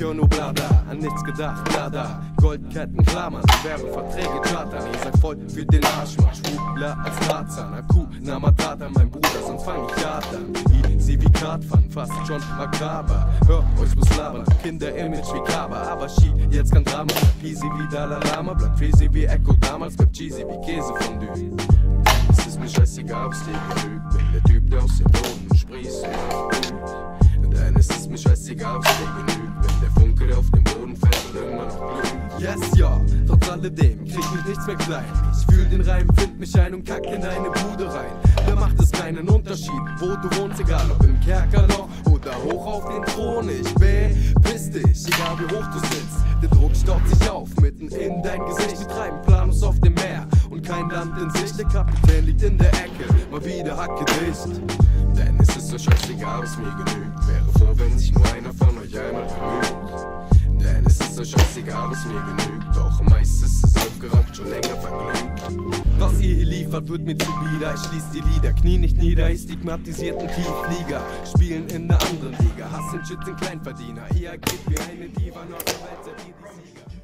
höre nur Blada, an nichts gedacht, nada. Goldketten, Klammern, Werbeverträge, Chartern. Ihr seid voll für den Arschmarsch, schwuler als Tarzan. Akku, na Matata, mein Bruder, sonst fang ich hart. Easy wie Kartfahren, fast schon makaber. Hör euch was labern, Kinder-Image wie Kaba. Aber Ski, jetzt kein Drama. Easy wie Dalai Lama, bleibt crazy wie Echo damals, bleibt cheesy wie Käse von Es ist mir scheißegal, was dir genügt. Bin der Typ, der aus dem Boden sprießt. Denn es ist mir scheißegal, was dir genügt. Trotz alledem krieg mich nichts mehr klein. Ich fühl den Reim, find mich ein und kack in deine Bude rein. Da macht es keinen Unterschied, wo du wohnst, egal ob im Kerkerloch oder hoch auf den Thron. Ich bepiss dich, egal wie hoch du sitzt. Der Druck staut sich auf, mitten in dein Gesicht. Wir treiben planlos auf dem Meer und kein Land in Sicht. Der Kapitän liegt in der Ecke, mal wieder Hacke dicht. Denn es ist so scheißegal, was mir genügt. Wäre froh, wenn sich nur ist so scheißegal, was mir genügt. Doch meist ist es aufgeraucht, schon länger verglüht. Was ihr hier liefert, wird mir zuwider. Ich schließ die Lieder, knie nicht nieder. Ich stigmatisierten Tiefflieger. Spielen in der anderen Liga. Hassen Shit sind Kleinverdiener. Ihr agiert wie eine Diva, Nordwelt seid ihr die Sieger.